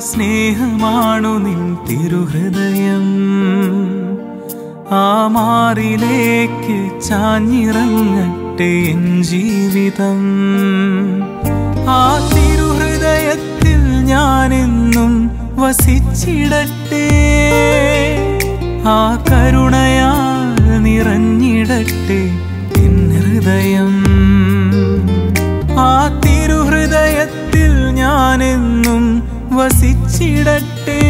സ്നേഹമാണു നിൻ തിരുഹൃദയം. ആ മാറിലേക്ക് ചാഞ്ഞിറങ്ങട്ടെ എൻ ജീവിതം. ആ തിരുഹൃദയത്തിൽ ഞാനെന്നും വസിച്ചിടട്ടെ. ആ കരുണയാൽ വസിച്ചിടട്ടെ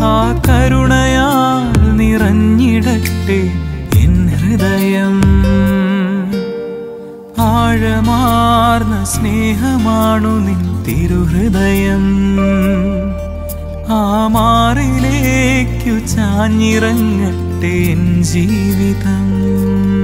ആ കരുണയാൽ നിറഞ്ഞിടട്ടെ എൻ ഹൃദയം. ആഴമാർന്ന സ്നേഹമാണു നിൻ തിരുഹൃദയം. ആ മാറിലേക്കു ചാഞ്ഞിറങ്ങട്ടെ എൻ ജീവിതം.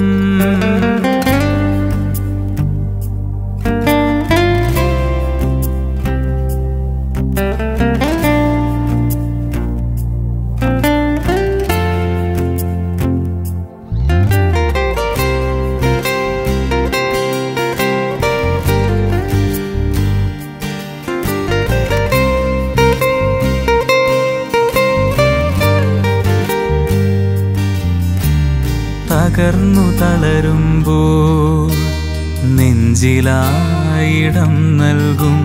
തകർന്നു തളരുമ്പോൾ നെഞ്ചിലായിടം നൽകും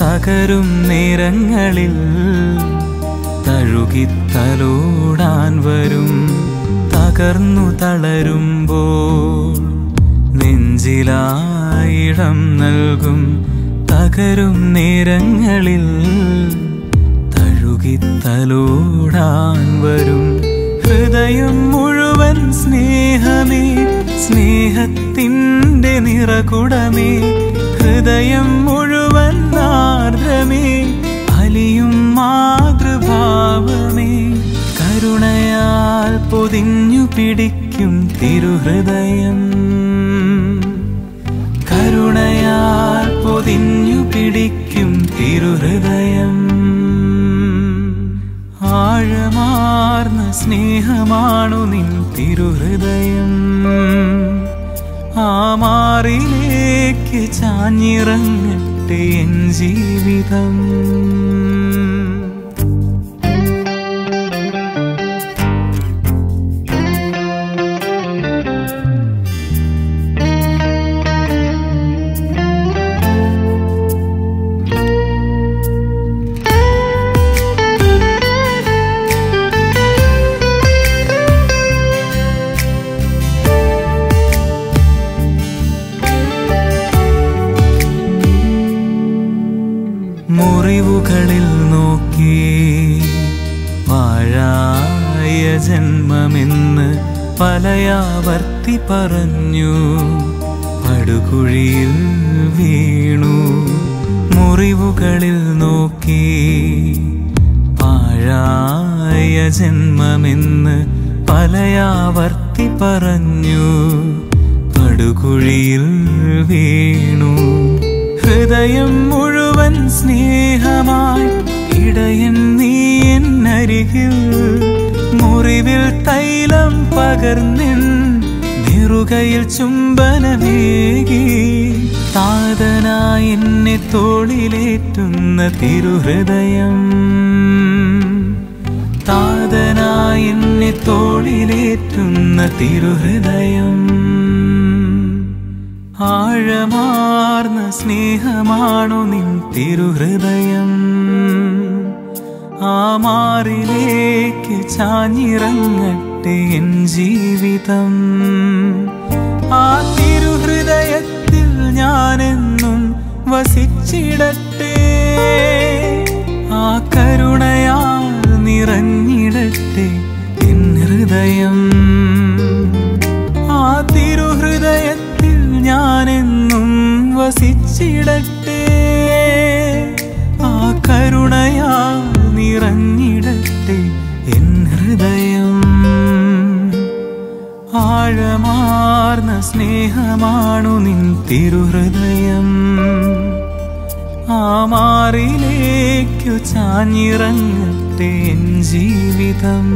തകരും നേരങ്ങളിൽ തഴുകിത്തലോടാൻ വരും. തകർന്നു തളരുമ്പോൾ നെഞ്ചിലായിടം നൽകും തകരും നേരങ്ങളിൽ തഴുകിത്തലോടാൻ വരും. ഹൃദയം മുഴുവൻ സ്നേഹമേ സ്നേഹത്തിന്റെ നിറകുടമേ ഹൃദയം മുഴുവൻ ആർദ്രമേ അലിയും മാതൃഭാവമേ. കരുണയാൽ പൊതിഞ്ഞു പിടിക്കും തിരുഹൃദയം. കരുണയാൽ പൊതിഞ്ഞു പിടിക്കും തിരുഹൃദയം. ആഴമാർന്ന സ്നേഹമാണു നിൻ തിരുഹൃദയം ആ മാറിലേക്ക് ചാഞ്ഞിറങ്ങട്ടെ എൻ ജീവിതം. പാഴായ ജന്മമെന്ന് പലയാവർത്തി പറഞ്ഞു. പടുകുഴിയിൽ വീണു മുറിവുകളിൽ നോക്കി. പാഴായ ജന്മമെന്ന് പലയാവർത്തി പറഞ്ഞു. പടുകുഴിയിൽ വീണു ഹൃദയം തൈലം പകർന്നിൻ നിറുകയിൽ ചുംബനമേകി. താതനായി എന്നെ തോളിലേറ്റുന്ന തിരുഹൃദയം. താതനായി എന്നെ തോളിലേറ്റുന്ന തിരുഹൃദയം. ആഴമാർന്ന സ്നേഹമാണു നിൻ തിരുഹൃദയം. ആ മാറിലേക്ക് ചാഞ്ഞിറങ്ങട്ടെ എൻ ജീവിതം. ആ തിരുഹൃദയത്തിൽ ഞാനെന്നും വസിച്ചിടട്ടെ. ആ കരുണയാൽ നിറഞ്ഞിടട്ടെ എൻ ഹൃദയം. ആ തിരുഹൃദയത്തിൽ ഞാനെന്നും വസിച്ചിടട്ടെ. ആഴമാർന്ന സ്നേഹമാണു നിൻ തിരുഹൃദയം. ആ മാറിലേക്കു ചാഞ്ഞിറങ്ങട്ടെ ജീവിതം.